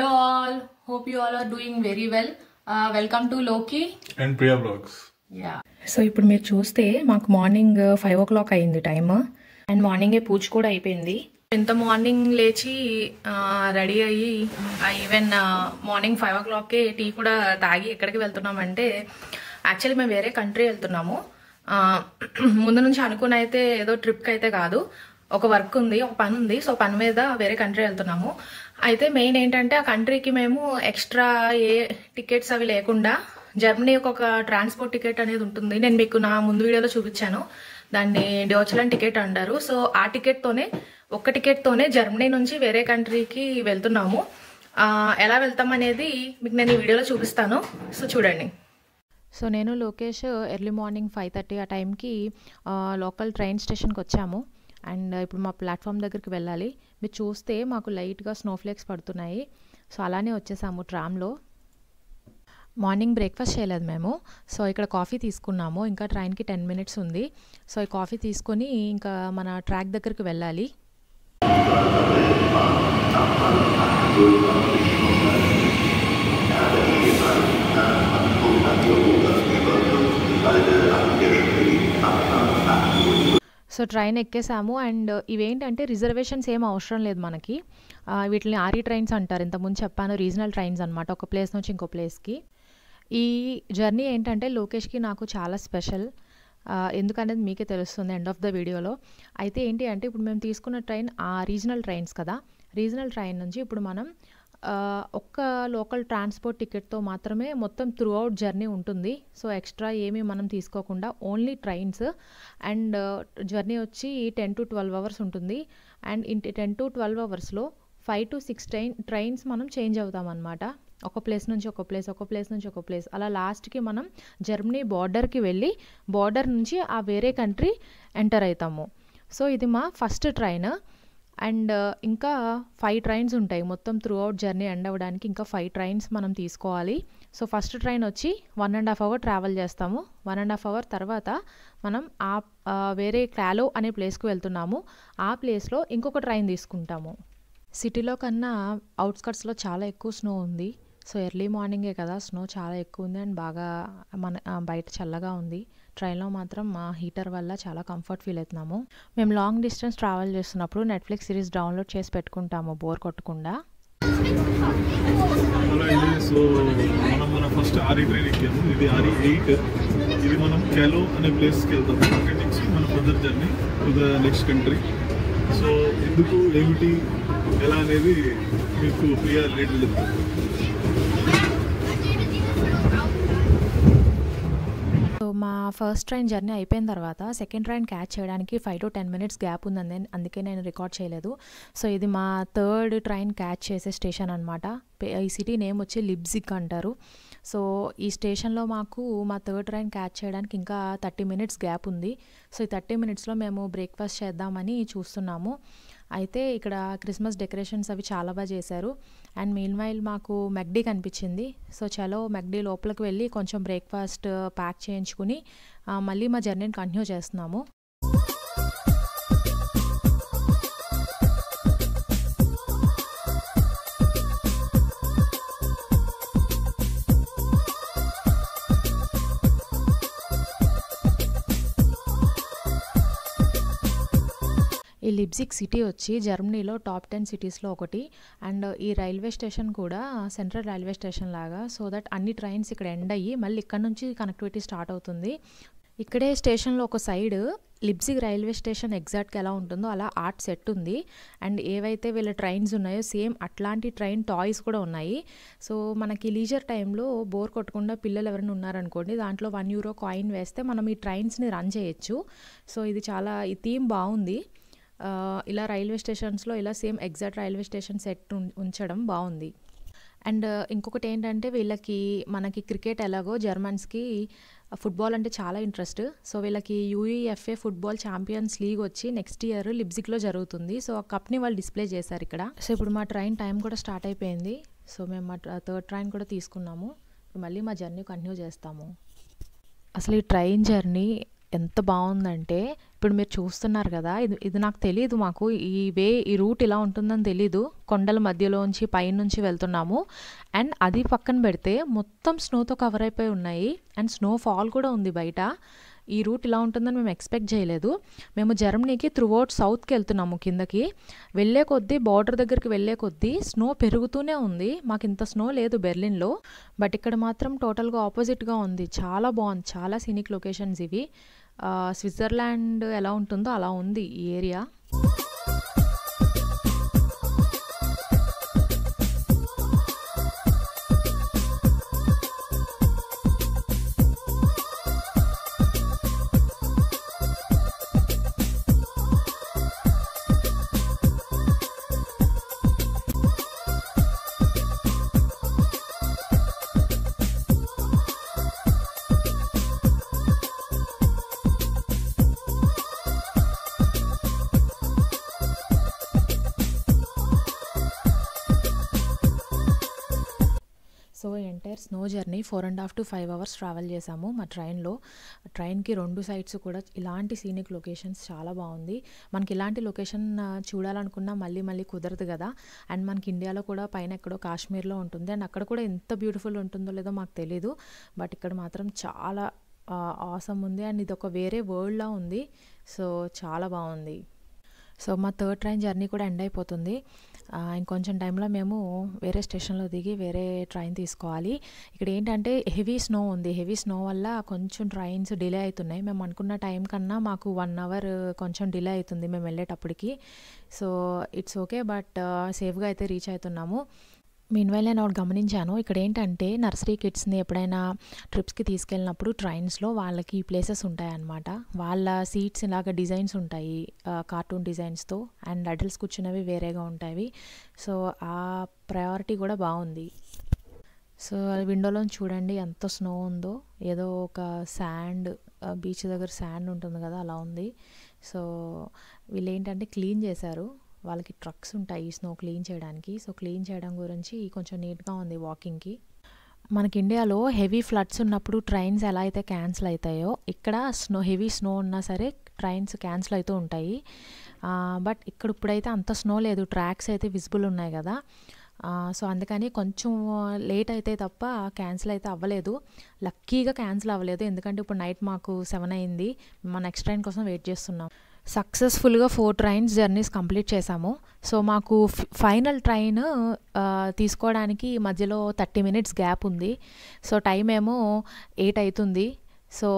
hope you all are doing very well. Uh, welcome to Loki. And Priya blogs Yeah. So ఇప్పుడు మీరు చూస్తే మాకు morning five o'clock అయింది time and మార్నింగే పూజ కూడా అయిపోయింది. ఇంత మార్నింగ్ లేచి రెడీ అయ్యి ఈవెన్ మార్నింగ్ ఫైవ్ ఓ క్లాక్కి టీ కూడా తాగి ఎక్కడికి వెళ్తున్నామంటే యాక్చువల్లీ మేము వేరే కంట్రీ వెళ్తున్నాము. ఆ, ముందు నుంచి అనుకుని అయితే ఏదో ట్రిప్కి అయితే కాదు. ఒక వర్క్ ఉంది ఒక పని ఉంది. సో పని మీద వేరే కంట్రీ వెళ్తున్నాము. అయితే మెయిన్ ఏంటంటే ఆ కంట్రీకి మేము ఎక్స్ట్రా ఏ టికెట్స్ అవి లేకుండా జర్మనీ ఒక ట్రాన్స్పోర్ట్ టికెట్ అనేది ఉంటుంది. నేను మీకు నా ముందు వీడియోలో చూపించాను. దాన్ని డోచలన్ టికెట్ అంటారు. సో ఆ టికెట్తోనే ఒక్క టికెట్తోనే జర్మనీ నుంచి వేరే కంట్రీకి వెళ్తున్నాము. ఎలా వెళ్తాం అనేది మీకు నేను ఈ వీడియోలో చూపిస్తాను. సో చూడండి. సో నేను Lokesh early morning five thirty ఆ టైంకి లోకల్ ట్రైన్ స్టేషన్కి వచ్చాము అండ్ ఇప్పుడు మా ప్లాట్ఫామ్ దగ్గరికి వెళ్ళాలి. మీరు చూస్తే మాకు లైట్గా స్నోఫ్లేక్స్ పడుతున్నాయి. సో అలానే వచ్చేసాము ట్రామ్లో. మార్నింగ్ బ్రేక్ఫాస్ట్ చేయలేదు మేము. సో ఇక్కడ కాఫీ తీసుకున్నాము. ఇంకా ట్రైన్కి టెన్ మినిట్స్ ఉంది. సో ఈ కాఫీ తీసుకొని ఇంకా మన ట్రాక్ దగ్గరికి వెళ్ళాలి. సో ట్రైన్ ఎక్కేసాము అండ్ ఇవేంటంటే రిజర్వేషన్స్ ఏం అవసరం లేదు మనకి. వీటిని ఆర్ఈ ట్రైన్స్ అంటారు. ఇంతకుముందు చెప్పాను రీజనల్ ట్రైన్స్ అనమాట ఒక ప్లేస్ నుంచి ఇంకో ప్లేస్కి. ఈ జర్నీ ఏంటంటే లోకేష్కి నాకు చాలా స్పెషల్. ఎందుకనేది మీకే తెలుస్తుంది ఎండ్ ఆఫ్ ద వీడియోలో. అయితే ఏంటి అంటే ఇప్పుడు మేము తీసుకున్న ట్రైన్ ఆ రీజనల్ ట్రైన్స్ కదా. రీజనల్ ట్రైన్ నుంచి ఇప్పుడు మనం ఒక్క లోకల్ ట్రాన్స్పోర్ట్ టికెట్తో మాత్రమే మొత్తం త్రూ అవుట్ జర్నీ ఉంటుంది. సో ఎక్స్ట్రా ఏమీ మనం తీసుకోకుండా ఓన్లీ ట్రైన్స్ అండ్ జర్నీ వచ్చి టెన్ టు ట్వెల్వ్ అవర్స్ ఉంటుంది. అండ్ ఇంటి టెన్ టు ట్వెల్వ్ అవర్స్లో five to six train trains మనం చేంజ్ అవుతాం అనమాట ఒక ప్లేస్ నుంచి ఒక ప్లేస్ ఒక ప్లేస్ నుంచి ఒక ప్లేస్ అలా లాస్ట్కి మనం జర్మనీ బార్డర్కి వెళ్ళి బార్డర్ నుంచి ఆ వేరే కంట్రీ ఎంటర్ అవుతాము. సో ఇది మా ఫస్ట్ ట్రైన్ అండ్ ఇంకా ఫైవ్ ట్రైన్స్ ఉంటాయి. మొత్తం త్రూ అవుట్ జర్నీ ఎండ్ అవ్వడానికి ఇంకా ఫైవ్ ట్రైన్స్ మనం తీసుకోవాలి. సో ఫస్ట్ ట్రైన్ వచ్చి one and half hour travel చేస్తాము. వన్ అండ్ హాఫ్ అవర్ తర్వాత మనం ఆ వేరే క్లాలో అనే ప్లేస్కి వెళ్తున్నాము. ఆ ప్లేస్లో ఇంకొక ట్రైన్ తీసుకుంటాము. సిటీలో కన్నా అవుట్స్కట్స్లో చాలా ఎక్కువ స్నో ఉంది. సో ఎర్లీ మార్నింగే కదా స్నో చాలా ఎక్కువ ఉంది. అండ్ బాగా మన బయట చల్లగా ఉంది. ట్రైన్లో మాత్రం మా హీటర్ వల్ల చాలా కంఫర్ట్ ఫీల్ అవుతున్నాము. మేము లాంగ్ డిస్టెన్స్ ట్రావెల్ చేస్తున్నప్పుడు నెట్ఫ్లిక్స్ సిరీస్ డౌన్లోడ్ చేసి పెట్టుకుంటాము బోర్ కొట్టకుండా. ఇది సో మనం మన ఫస్ట్ ఆర్ఈ ట్రైన్ ఎక్కాము. ఇది ఆర్ఈ ఎయిట్. ఇది మనం క్యాలో అనే ప్లేస్కి వెళ్తాము. అక్కడి నుంచి మన further journey to the next country. So ఎందుకు ఏమిటి ఎలా అనేది మీకు ప్రియా రేట్లు చెప్తాను. మా ఫస్ట్ ట్రైన్ జర్నీ అయిపోయిన తర్వాత సెకండ్ ట్రైన్ క్యాచ్ చేయడానికి five to ten minutes gap ఉందని అందుకే నేను రికార్డ్ చేయలేదు. సో ఇది మా థర్డ్ ట్రైన్ క్యాచ్ చేసే స్టేషన్ అనమాట ఈ సిటీ నేమ్ వచ్చి లిబ్జిక్ అంటారు. సో ఈ స్టేషన్లో మాకు మా థర్డ్ ట్రైన్ క్యాచ్ చేయడానికి ఇంకా థర్టీ మినిట్స్ గ్యాప్ ఉంది. సో ఈ థర్టీ మినిట్స్లో మేము బ్రేక్ఫాస్ట్ చేద్దామని చూస్తున్నాము. అయితే ఇక్కడ క్రిస్మస్ డెకరేషన్స్ అవి చాలా బాగా చేశారు. అండ్ మీన్ వైల్ మాకు మెగ్డీ కనిపించింది. సో చలో మెగ్డీ లోపలికి వెళ్ళి కొంచెం బ్రేక్ఫాస్ట్ ప్యాక్ చేయించుకుని మళ్ళీ మా జర్నీని కంటిన్యూ చేస్తున్నాము. లిబ్జిక్ సిటీ వచ్చి జర్మనీలో టాప్ టెన్ సిటీస్లో ఒకటి. అండ్ ఈ రైల్వే స్టేషన్ కూడా సెంట్రల్ రైల్వే స్టేషన్ లాగా. సో దట్ అన్ని ట్రైన్స్ ఇక్కడ ఎండ్ అయ్యి మళ్ళీ ఇక్కడ నుంచి కనెక్టివిటీ స్టార్ట్ అవుతుంది. ఇక్కడే స్టేషన్లో ఒక సైడ్ లిబ్జిగ్ రైల్వే స్టేషన్ ఎగ్జాక్ట్గా ఎలా ఉంటుందో అలా ఆర్ట్ సెట్ ఉంది. అండ్ ఏవైతే వీళ్ళ ట్రైన్స్ ఉన్నాయో సేమ్ అట్లాంటి ట్రైన్ టాయ్స్ కూడా ఉన్నాయి. సో మనకి లీజర్ టైంలో బోర్ కొట్టకుండా పిల్లలు ఎవరైనా ఉన్నారనుకోండి దాంట్లో వన్ యూరో కాయిన్ వేస్తే మనం ఈ ట్రైన్స్ని రన్ చేయొచ్చు. సో ఇది చాలా ఈ థీమ్ బాగుంది. ఇలా రైల్వే స్టేషన్స్లో ఇలా same exact railway station set ఉంచడం బాగుంది. అండ్ ఇంకొకటి ఏంటంటే వీళ్ళకి మనకి క్రికెట్ ఎలాగో జర్మన్స్కి ఫుట్బాల్ అంటే చాలా ఇంట్రెస్ట్. సో వీళ్ళకి యూఈఎఫ్ఏ ఫుట్బాల్ ఛాంపియన్స్ లీగ్ వచ్చి నెక్స్ట్ ఇయర్ లిబ్జిక్లో జరుగుతుంది. సో ఆ కప్ని వాళ్ళు డిస్ప్లే చేశారు ఇక్కడ. సో ఇప్పుడు మా ట్రైన్ టైం కూడా స్టార్ట్ అయిపోయింది. సో మేము మా థర్డ్ ట్రైన్ కూడా తీసుకున్నాము. మళ్ళీ మా జర్నీ కంటిన్యూ చేస్తాము. అసలు ఈ ట్రైన్ జర్నీ ఎంత బాగుందంటే ఇప్పుడు మీరు చూస్తున్నారు కదా ఇది ఇది నాకు తెలియదు మాకు. ఈ వే ఈ రూట్ ఇలా ఉంటుందని తెలీదు. కొండల మధ్యలోంచి పైనుంచి వెళ్తున్నాము. అండ్ అది పక్కన పెడితే మొత్తం స్నోతో కవర్ అయిపోయి ఉన్నాయి. అండ్ స్నో ఫాల్ కూడా ఉంది బయట. ఈ రూట్ ఇలా ఉంటుందని మేము ఎక్స్పెక్ట్ చేయలేదు. మేము జర్మనీకి త్రూఅవుట్ సౌత్కి వెళ్తున్నాము కిందకి. వెళ్ళే కొద్దీ బార్డర్ దగ్గరికి వెళ్ళే కొద్దీ స్నో పెరుగుతూనే ఉంది. మాకు ఇంత స్నో లేదు బెర్లిన్లో. బట్ ఇక్కడ మాత్రం టోటల్గా ఆపోజిట్గా ఉంది. చాలా బాగుంది. చాలా సీనిక్ లొకేషన్స్ ఇవి. స్విట్జర్లాండ్ ఎలా ఉంటుందో అలా ఉంది ఈ area. Entire snow journey four and half to five hours travel చేసాము మా ట్రైన్లో ట్రైన్కి రెండు సైడ్స్ కూడా ఇలాంటి సీనిక్ లొకేషన్స్ చాలా బాగుంది. మనకి ఇలాంటి లొకేషన్ చూడాలనుకున్నా మళ్ళీ మళ్ళీ కుదరదు కదా. అండ్ మనకి ఇండియాలో కూడా పైన ఎక్కడో కాశ్మీర్లో ఉంటుంది. అండ్ అక్కడ కూడా ఎంత బ్యూటిఫుల్ ఉంటుందో లేదో మాకు తెలీదు. బట్ ఇక్కడ మాత్రం చాలా ఆసమ్ ఉంది. అండ్ ఇది ఒక వేరే వరల్డ్లా ఉంది. సో చాలా బాగుంది. సో మా థర్డ్ ట్రైన్ జర్నీ కూడా ఎండ్ అయిపోతుంది. ఇంకొంచెం టైంలో మేము వేరే స్టేషన్లో దిగి వేరే ట్రైన్ తీసుకోవాలి. ఇక్కడ ఏంటంటే హెవీ స్నో ఉంది. హెవీ స్నో వల్ల కొంచెం ట్రైన్స్ డిలే అవుతున్నాయి. మేము అనుకున్న టైం కన్నా మాకు వన్ అవర్ కొంచెం డిలే అవుతుంది మేము వెళ్ళేటప్పటికి. So it's okay. బట్ సేఫ్గా అయితే రీచ్ అవుతున్నాము. మీన్వైల్ నేను ఒకటి గమనించాను. ఇక్కడ ఏంటంటే నర్సరీ కిడ్స్ని ఎప్పుడైనా ట్రిప్స్కి తీసుకెళ్ళినప్పుడు ట్రైన్స్లో వాళ్ళకి ప్లేసెస్ ఉంటాయన్నమాట. వాళ్ళ సీట్స్ ఇలాగ డిజైన్స్ ఉంటాయి. కార్టూన్ డిజైన్స్తో. అండ్ అడల్ట్స్ కూర్చున్నవి వేరేగా ఉంటాయి. సో ఆ ప్రయారిటీ కూడా బాగుంది. సో విండోలో చూడండి ఎంత స్నో ఉందో. ఏదో ఒక శాండ్ బీచ్ దగ్గర శాండ్ ఉంటుంది కదా అలా ఉంది. సో వీళ్ళు ఏంటంటే క్లీన్ చేశారు. వాళ్ళకి ట్రక్స్ ఉంటాయి స్నో క్లీన్ చేయడానికి. సో క్లీన్ చేయడం గురించి కొంచెం నీట్గా ఉంది వాకింగ్కి. మనకి ఇండియాలో హెవీ ఫ్లడ్స్ ఉన్నప్పుడు ట్రైన్స్ ఎలా అయితే క్యాన్సిల్ అవుతాయో ఇక్కడ స్నో హెవీ స్నో ఉన్నా సరే ట్రైన్స్ క్యాన్సిల్ అవుతూ ఉంటాయి. బట్ ఇక్కడ ఇప్పుడైతే అంత స్నో లేదు. ట్రాక్స్ అయితే విజిబుల్ ఉన్నాయి కదా. సో అందుకని కొంచెం లేట్ అయితే తప్ప క్యాన్సిల్ అయితే అవ్వలేదు. లక్కీగా క్యాన్సిల్ అవ్వలేదు. ఎందుకంటే ఇప్పుడు నైట్ మాకు సెవెన్ అయింది. మా నెక్స్ట్ ట్రైన్ కోసం వెయిట్ చేస్తున్నాం. సక్సెస్ఫుల్గా ఫోర్ ట్రైన్స్ జర్నీస్ కంప్లీట్ చేసాము సో మాకు ఫైనల్ ట్రైన్ తీసుకోవడానికి మధ్యలో థర్టీ మినిట్స్ గ్యాప్ ఉంది. సో టైం ఏమో ఎయిట్ అవుతుంది సో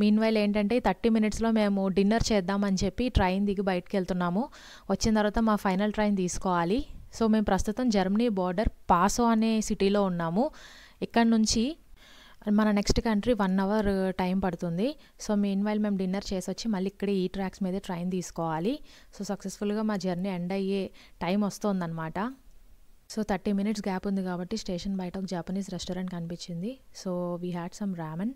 మీన్వైల్ ఏంటంటే థర్టీ మినిట్స్లో మేము డిన్నర్ చేద్దామని చెప్పి ట్రైన్ దిగి బయటకు వెళ్తున్నాము. వచ్చిన తర్వాత మా ఫైనల్ ట్రైన్ తీసుకోవాలి. సో మేము ప్రస్తుతం జర్మనీ బార్డర్ పాసో అనే సిటీలో ఉన్నాము. ఇక్కడ నుంచి మన next country one hour time పడుతుంది. సో మీ వైల్ మేము డిన్నర్ చేసి వచ్చి మళ్ళీ ఇక్కడే ఈ ట్రాక్స్ మీద ట్రైన్ తీసుకోవాలి. సో సక్సెస్ఫుల్గా మా జర్నీ ఎండ్ అయ్యే టైం వస్తుందన్నమాట. సో థర్టీ మినిట్స్ గ్యాప్ ఉంది కాబట్టి స్టేషన్ బయట ఒక జపనీస్ రెస్టారెంట్ కనిపించింది. So we had some ramen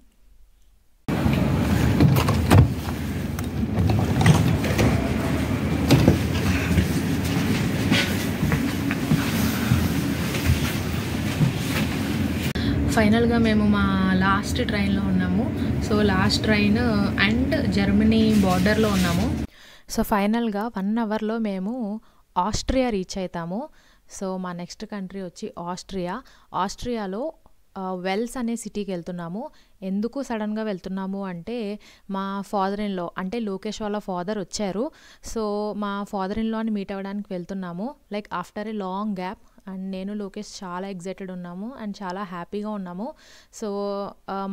ఫైనల్గా మేము మా లాస్ట్ ట్రైన్లో ఉన్నాము. So last train and Germany బార్డర్లో ఉన్నాము. సో ఫైనల్గా వన్ అవర్లో మేము ఆస్ట్రియా రీచ్ అవుతాము సో మా నెక్స్ట్ కంట్రీ వచ్చి ఆస్ట్రియా. ఆస్ట్రియాలో వెల్స్ అనే సిటీకి వెళ్తున్నాము. ఎందుకు సడన్గా వెళ్తున్నాము అంటే మా ఫాదర్ ఇన్లో అంటే లోకేష్ వాళ్ళ ఫాదర్ వచ్చారు. సో మా ఫాదర్ ఇన్లోని మీట్ అవ్వడానికి వెళ్తున్నాము. Like after a long gap and నేను లోకేష్ చాలా ఎగ్జైటెడ్ ఉన్నాము అండ్ చాలా హ్యాపీగా ఉన్నాము. సో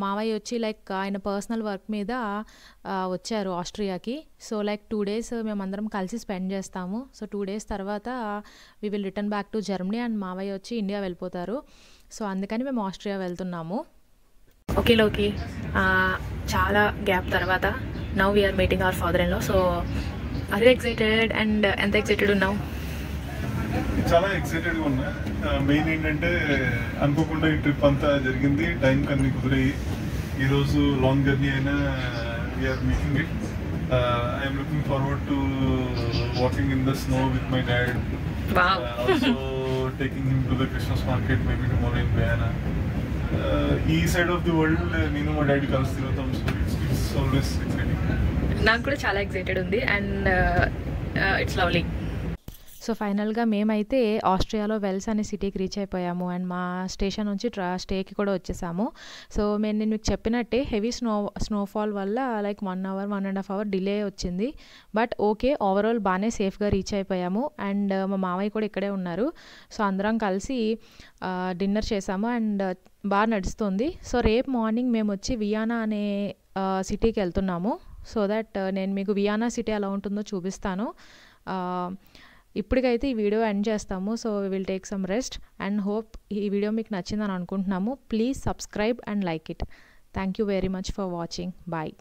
మావయ్య వచ్చి లైక్ ఆయన పర్సనల్ వర్క్ మీద వచ్చారు ఆస్ట్రియాకి. సో లైక్ టూ డేస్ మేమందరం కలిసి స్పెండ్ చేస్తాము. సో టూ డేస్ తర్వాత we will return back to Germany and మావయ్య వచ్చి ఇండియా వెళ్ళిపోతారు. సో అందుకని మేము ఆస్ట్రియా వెళ్తున్నాము. ఓకే లోకి చాలా గ్యాప్ తర్వాత now we are meeting our father ఇన్లో so అదే ఎగ్జైటెడ్ ఎక్సైటెడ్ అండ్ ఎంత ఎక్సైటెడ్ ఉన్నావు? చాలా ఎక్సైటెడ్గా ఉన్నా. మెయిన్ ఏంటంటే అనుకోకుండా ఈ ట్రిప్ అంతా జరిగింది. టైం కన్నీ కుదిరాయి. ఈ రోజు లాంగ్ జర్నీ అయినా we are making it I'm looking forward to walking in the snow with my dad. Also taking him to the Christmas market maybe tomorrow in Vienna ఈ సైడ్ ఆఫ్ ది వరల్డ్ నేను మా daddy కలిసి తిరుగుతాం. So it's it's always exciting నాకు కూడా చాలా excited ఉంది. And it's lovely so ఫైనల్గా మేమైతే ఆస్ట్రియాలో వెల్స్ అనే సిటీకి రీచ్ అయిపోయాము అండ్ మా స్టేషన్ నుంచి ట్రా స్టేకి కూడా వచ్చేసాము. సో మేము నేను మీకు చెప్పినట్టే హెవీ స్నో స్నోఫాల్ వల్ల like one hour one and half hour delay వచ్చింది. బట్ ఓకే ఓవరాల్ బాగానే సేఫ్గా రీచ్ అయిపోయాము. అండ్ మా మామయ్య కూడా ఇక్కడే ఉన్నారు. సో అందరం కలిసి డిన్నర్ చేసాము అండ్ బాగా నడుస్తుంది. సో రేపు మార్నింగ్ మేము వచ్చి వియానా అనే సిటీకి వెళ్తున్నాము. సో దట్ నేను మీకు వియానా సిటీ ఎలా ఉంటుందో చూపిస్తాను. ఇప్పటికైతే ఈ వీడియో ఎండ్ చేస్తాము. So will take some rest and hope ఈ వీడియో మీకు నచ్చిందని అనుకుంటున్నాము. Please subscribe and like it thank you very much for watching bye